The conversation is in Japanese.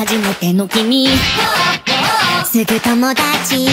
初めての君すぐ友達